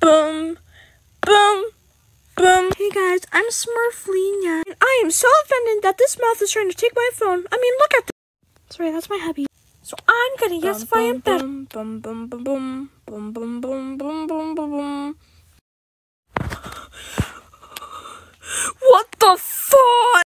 boom, boom, boom. Hey guys, I'm Smurflina, and I am so offended that this mouth is trying to take my phone. I mean, look at this. Sorry, that's my hubby. So I'm gonna yes, I am better. Boom, boom, boom, boom, boom, boom, boom, boom.